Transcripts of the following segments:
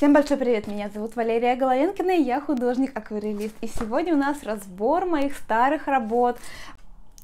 Всем большой привет, меня зовут Валерия Головенкина, и я художник-акварелист. И сегодня у нас разбор моих старых работ,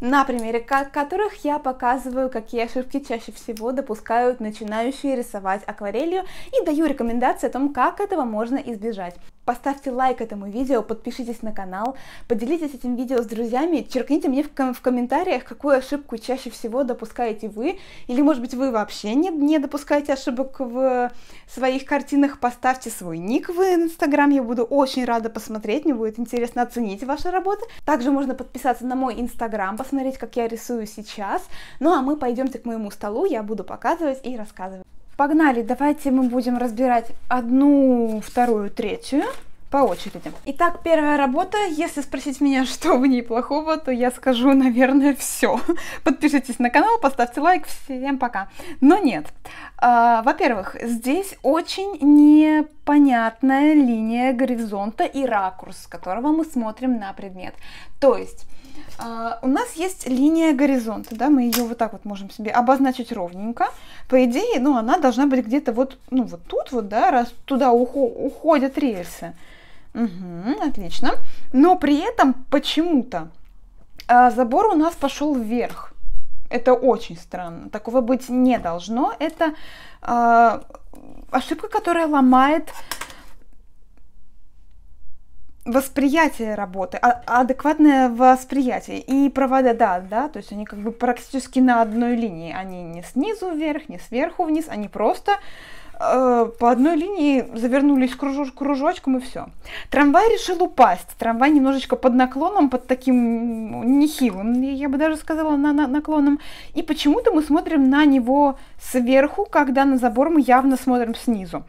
на примере которых я показываю, какие ошибки чаще всего допускают начинающие рисовать акварелью и даю рекомендации о том, как этого можно избежать. Поставьте лайк этому видео, подпишитесь на канал, поделитесь этим видео с друзьями, черкните мне в, ком в комментариях, какую ошибку чаще всего допускаете вы, или, может быть, вы вообще не, не допускаете ошибок в своих картинах, поставьте свой ник в Инстаграм, я буду очень рада посмотреть, мне будет интересно оценить ваши работы. Также можно подписаться на мой Инстаграм, посмотреть, как я рисую сейчас. Ну а мы пойдемте к моему столу, я буду показывать и рассказывать. Погнали, давайте мы будем разбирать одну, вторую, третью по очереди. Итак, первая работа. Если спросить меня, что в ней плохого, то я скажу, наверное, все. Подпишитесь на канал, поставьте лайк. Всем пока. Но нет. А, во-первых, здесь очень непонятная линия горизонта и ракурс, с которого мы смотрим на предмет. То есть у нас есть линия горизонта, да, мы ее вот так вот можем себе обозначить ровненько. По идее, ну, она должна быть где-то вот, ну, вот тут вот, да, раз туда ухо- уходят рельсы. Угу, отлично. Но при этом почему-то uh, забор у нас пошел вверх. Это очень странно. Такого быть не должно. Это uh, ошибка, которая ломает восприятие работы, а, адекватное восприятие. И провода, да, да, то есть они как бы практически на одной линии. Они не снизу вверх, не сверху вниз, они просто э, по одной линии завернулись кружоч, кружочком и все. Трамвай решил упасть. Трамвай немножечко под наклоном, под таким нехилым, я бы даже сказала, на, на наклоном. И почему-то мы смотрим на него сверху, когда на забор мы явно смотрим снизу.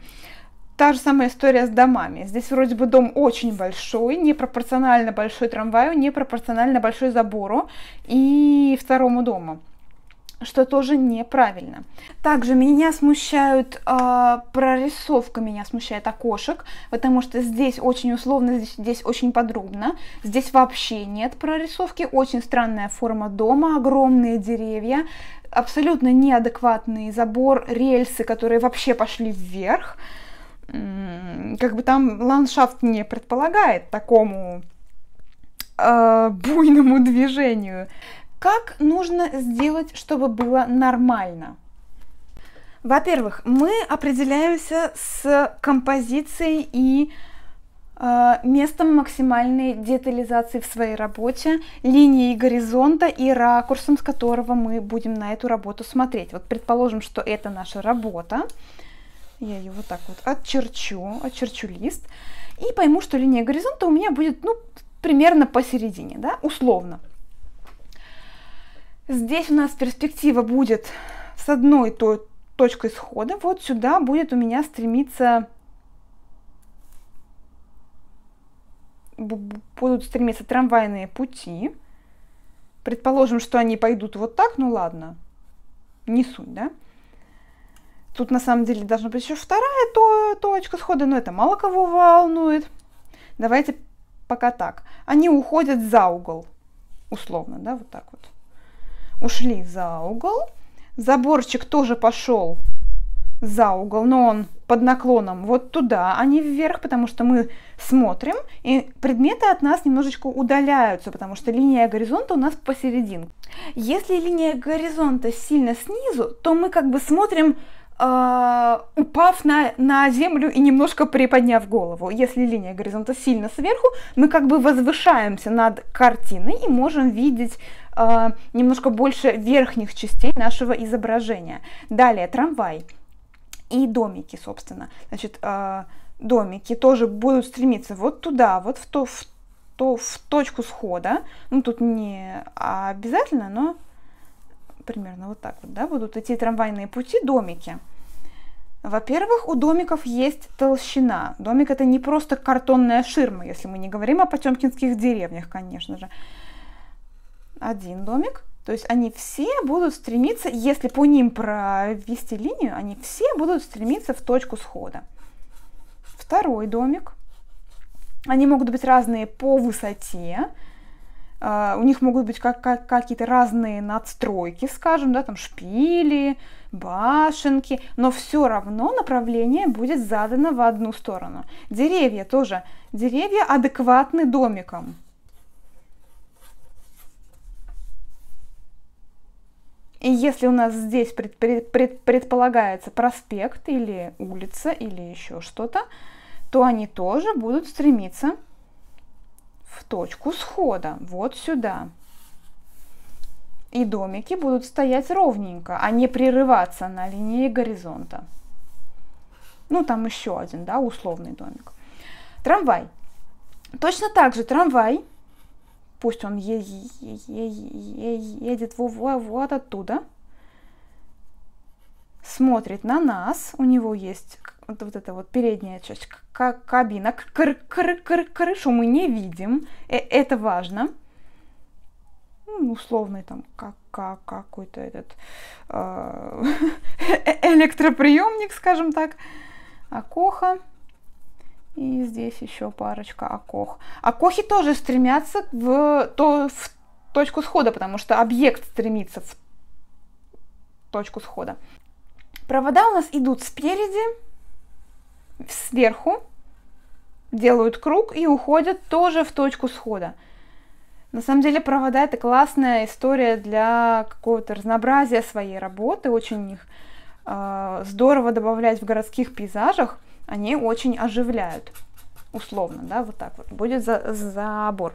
Та же самая история с домами. Здесь вроде бы дом очень большой, непропорционально большой трамваю, непропорционально большой забору и второму дому что тоже неправильно. Также меня смущают э, прорисовка, меня смущает окошек, потому что здесь очень условно, здесь, здесь очень подробно, здесь вообще нет прорисовки, очень странная форма дома, огромные деревья, абсолютно неадекватный забор, рельсы, которые вообще пошли вверх, как бы там ландшафт не предполагает такому э, буйному движению. Как нужно сделать, чтобы было нормально? Во-первых, мы определяемся с композицией и э, местом максимальной детализации в своей работе, линией горизонта и ракурсом, с которого мы будем на эту работу смотреть. Вот предположим, что это наша работа. Я ее вот так вот отчерчу, отчерчу лист и пойму, что линия горизонта у меня будет, ну, примерно посередине, да, условно. Здесь у нас перспектива будет с одной то, точкой схода, вот сюда будет у меня стремиться, будут стремиться трамвайные пути. Предположим, что они пойдут вот так, ну ладно, не суть, да? Тут на самом деле должна быть еще вторая то, точка схода, но это мало кого волнует. Давайте пока так. Они уходят за угол, условно, да, вот так вот. Ушли за угол. Заборчик тоже пошел за угол, но он под наклоном вот туда, а не вверх, потому что мы смотрим, и предметы от нас немножечко удаляются, потому что линия горизонта у нас посерединке. Если линия горизонта сильно снизу, то мы как бы смотрим Uh, упав на, на землю и немножко приподняв голову. Если линия горизонта сильно сверху, мы как бы возвышаемся над картиной и можем видеть uh, немножко больше верхних частей нашего изображения. Далее трамвай и домики, собственно. Значит, uh, домики тоже будут стремиться вот туда, вот в, то, в, то, в точку схода. Ну, тут не обязательно, но примерно вот так вот, да, будут идти трамвайные пути, домики. Во-первых, у домиков есть толщина. Домик это не просто картонная ширма, если мы не говорим о потемкинских деревнях, конечно же. Один домик, то есть они все будут стремиться, если по ним провести линию, они все будут стремиться в точку схода. Второй домик. Они могут быть разные по высоте, у них могут быть как, как, какие-то разные надстройки, скажем, да, там шпили, башенки, но все равно направление будет задано в одну сторону. Деревья тоже. Деревья адекватны домикам. И если у нас здесь пред, пред, пред, предполагается проспект или улица или еще что-то, то они тоже будут стремиться в точку схода, вот сюда. И домики будут стоять ровненько, а не прерываться на линии горизонта. Ну, там еще один, да, условный домик. Трамвай. Точно так же трамвай пусть он е- е- е- едет вот, вот оттуда, смотрит на нас, у него есть вот, вот эта вот передняя часть, кабина, кр кр кр крышу мы не видим, э это важно. Ну, условный там как, как какой-то этот э электроприемник, скажем так, окоха. И здесь еще парочка окох. Окохи тоже стремятся в, то, в точку схода, потому что объект стремится в точку схода. Провода у нас идут спереди, сверху, делают круг и уходят тоже в точку схода. На самом деле провода это классная история для какого-то разнообразия своей работы. Очень их э, здорово добавлять в городских пейзажах они очень оживляют. Условно, да, вот так вот будет за, забор.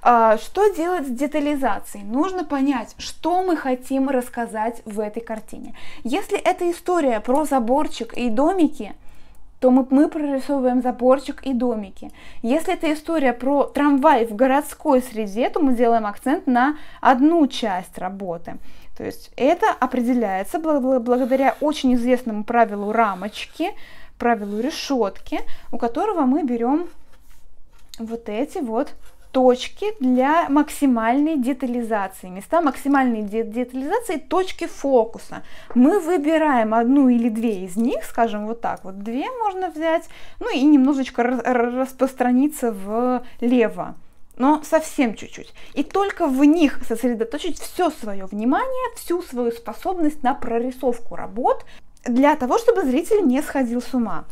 А, что делать с детализацией? Нужно понять, что мы хотим рассказать в этой картине. Если это история про заборчик и домики, то мы, мы прорисовываем заборчик и домики. Если это история про трамвай в городской среде, то мы делаем акцент на одну часть работы. То есть это определяется благодаря очень известному правилу рамочки, правилу решетки, у которого мы берем вот эти вот точки для максимальной детализации. Места максимальной детализации, точки фокуса. Мы выбираем одну или две из них, скажем вот так, вот две можно взять, ну и немножечко распространиться влево но совсем чуть-чуть. И только в них сосредоточить все свое внимание, всю свою способность на прорисовку работ, для того, чтобы зритель не сходил с ума.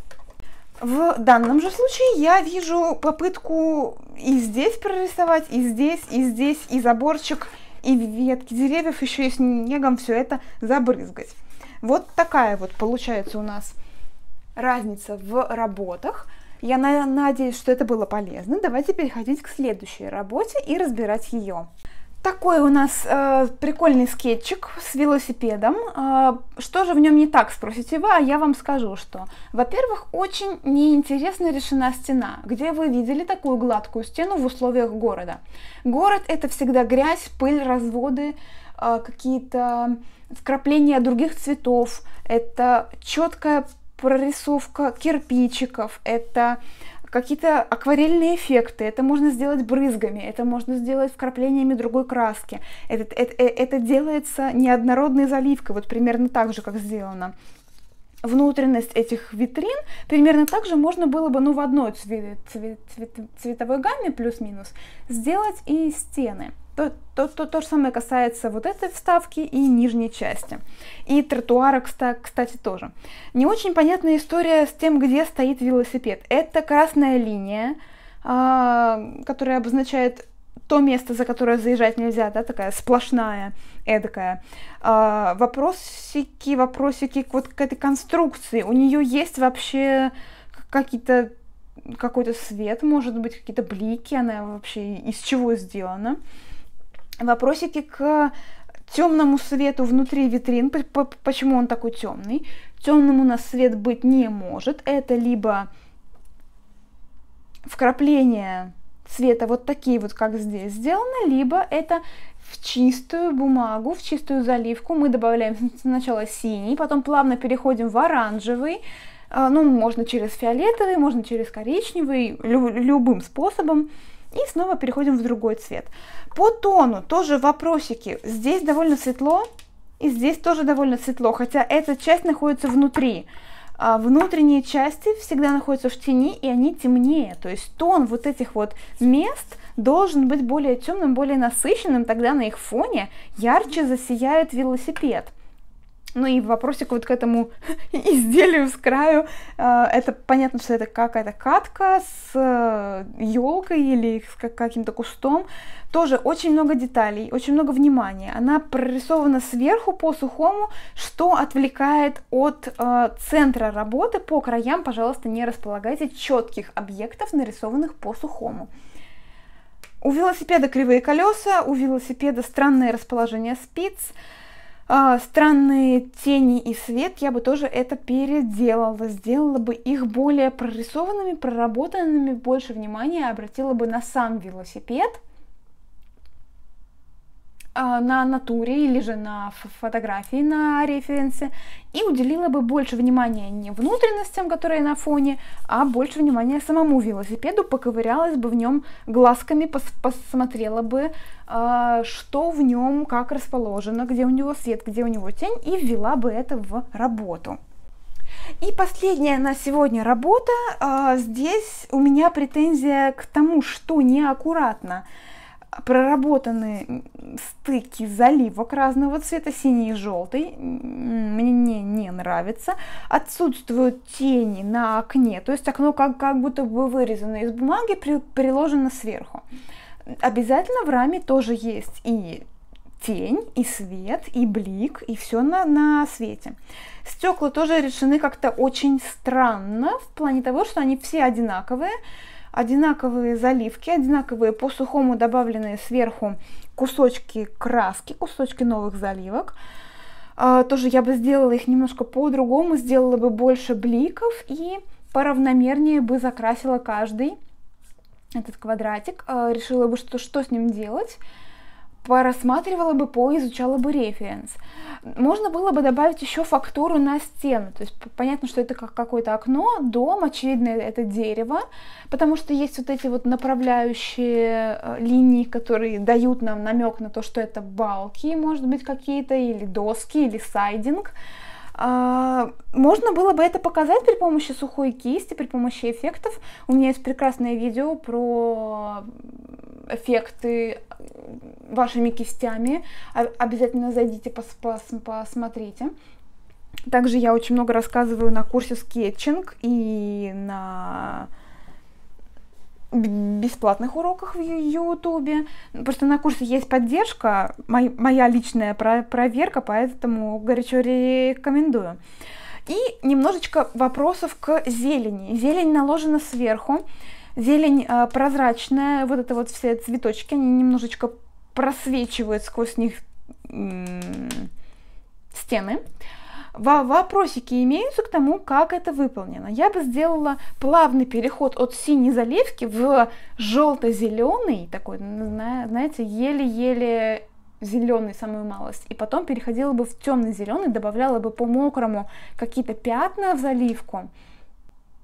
В данном же случае я вижу попытку и здесь прорисовать, и здесь, и здесь, и заборчик, и ветки деревьев, еще и снегом все это забрызгать. Вот такая вот получается у нас разница в работах. Я надеюсь, что это было полезно. Давайте переходить к следующей работе и разбирать ее. Такой у нас э, прикольный скетчик с велосипедом. Э, что же в нем не так, спросите вы, а я вам скажу, что, во-первых, очень неинтересно решена стена. Где вы видели такую гладкую стену в условиях города? Город это всегда грязь, пыль, разводы, э, какие-то вкрапления других цветов, это четкая прорисовка кирпичиков, это какие-то акварельные эффекты, это можно сделать брызгами, это можно сделать вкраплениями другой краски. Это, это, э, это делается неоднородной заливкой, вот примерно так же, как сделано внутренность этих витрин примерно так же можно было бы ну, в одной цвет, цвет, цвет, цветовой гамме плюс-минус сделать и стены. То, то, то, то же самое касается вот этой вставки и нижней части. И тротуара, кстати, тоже. Не очень понятная история с тем, где стоит велосипед. Это красная линия, а, которая обозначает то место, за которое заезжать нельзя, да, такая сплошная, эдакая. А, вопросики, вопросики вот к этой конструкции. У нее есть вообще какие-то какой-то свет, может быть, какие-то блики, она вообще из чего сделана вопросики к темному свету внутри витрин. Почему он такой темный? Темным у нас свет быть не может. Это либо вкрапление цвета вот такие вот, как здесь сделано, либо это в чистую бумагу, в чистую заливку мы добавляем сначала синий, потом плавно переходим в оранжевый, а, ну, можно через фиолетовый, можно через коричневый, любым способом. И снова переходим в другой цвет. По тону тоже вопросики. Здесь довольно светло, и здесь тоже довольно светло, хотя эта часть находится внутри. а внутренние части всегда находятся в тени, и они темнее. То есть тон вот этих вот мест должен быть более темным, более насыщенным, тогда на их фоне ярче засияет велосипед. Ну и вопросик вот к этому изделию с краю. Э, это понятно, что это какая-то катка с елкой э, или с каким-то кустом. Тоже очень много деталей, очень много внимания. Она прорисована сверху по сухому, что отвлекает от э, центра работы. По краям, пожалуйста, не располагайте четких объектов, нарисованных по сухому. У велосипеда кривые колеса, у велосипеда странное расположение спиц а, странные тени и свет, я бы тоже это переделала, сделала бы их более прорисованными, проработанными, больше внимания обратила бы на сам велосипед – а, на натуре или же на фотографии на референсе и уделила бы больше внимания не внутренностям, которые на фоне, а больше внимания самому велосипеду, поковырялась бы в нем глазками, пос посмотрела бы, э, что в нем, как расположено, где у него свет, где у него тень, и ввела бы это в работу. И последняя на сегодня работа. Э, здесь у меня претензия к тому, что неаккуратно проработаны стыки заливок разного цвета, синий и желтый, мне не, нравится. Отсутствуют тени на окне, то есть окно как, как будто бы вырезано из бумаги, при, приложено сверху. Обязательно в раме тоже есть и тень, и свет, и блик, и все на, на свете. Стекла тоже решены как-то очень странно, в плане того, что они все одинаковые, одинаковые заливки, одинаковые по сухому добавленные сверху кусочки краски, кусочки новых заливок. А, тоже я бы сделала их немножко по-другому, сделала бы больше бликов и поравномернее бы закрасила каждый этот квадратик. А, решила бы, что, что с ним делать порассматривала бы, поизучала бы референс. Можно было бы добавить еще фактуру на стену. То есть понятно, что это как какое-то окно, дом, очевидно, это дерево, потому что есть вот эти вот направляющие э, линии, которые дают нам намек на то, что это балки, может быть, какие-то, или доски, или сайдинг. А, можно было бы это показать при помощи сухой кисти, при помощи эффектов. У меня есть прекрасное видео про эффекты вашими кистями. Обязательно зайдите, пос пос посмотрите. Также я очень много рассказываю на курсе скетчинг и на бесплатных уроках в Ютубе. Просто на курсе есть поддержка, моя личная проверка, поэтому горячо рекомендую. И немножечко вопросов к зелени. Зелень наложена сверху. Зелень э, прозрачная, вот это вот все цветочки, они немножечко просвечивают сквозь них стены. Вопросики имеются к тому, как это выполнено. Я бы сделала плавный переход от синей заливки в желто-зеленый, такой, знаете, еле-еле зеленый самую малость, и потом переходила бы в темный зеленый, добавляла бы по мокрому какие-то пятна в заливку,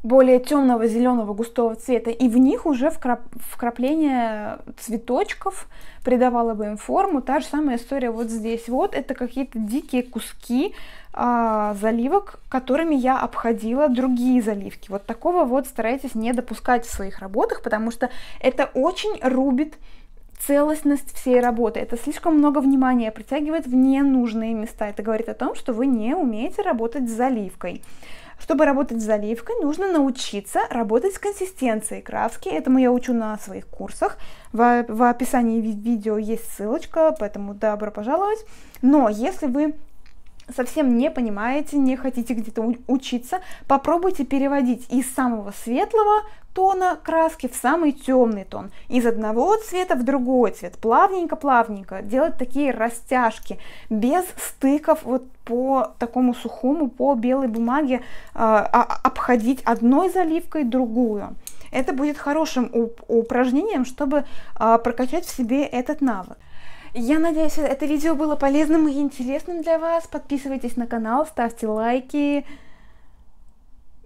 более темного зеленого густого цвета, и в них уже вкрап, вкрапление цветочков придавало бы им форму. Та же самая история вот здесь. Вот это какие-то дикие куски а, заливок, которыми я обходила другие заливки. Вот такого вот старайтесь не допускать в своих работах, потому что это очень рубит целостность всей работы. Это слишком много внимания притягивает в ненужные места. Это говорит о том, что вы не умеете работать с заливкой. Чтобы работать с заливкой, нужно научиться работать с консистенцией краски. Этому я учу на своих курсах. В, в описании видео есть ссылочка, поэтому добро пожаловать. Но если вы совсем не понимаете, не хотите где-то учиться, попробуйте переводить из самого светлого тона краски в самый темный тон. Из одного цвета в другой цвет. Плавненько-плавненько. Делать такие растяжки. Без стыков вот по такому сухому, по белой бумаге э, обходить одной заливкой другую. Это будет хорошим упражнением, чтобы э, прокачать в себе этот навык. Я надеюсь, это видео было полезным и интересным для вас. Подписывайтесь на канал, ставьте лайки.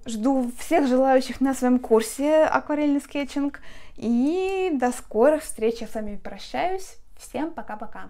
Жду всех желающих на своем курсе акварельный скетчинг. И до скорых встреч. Я с вами прощаюсь. Всем пока-пока.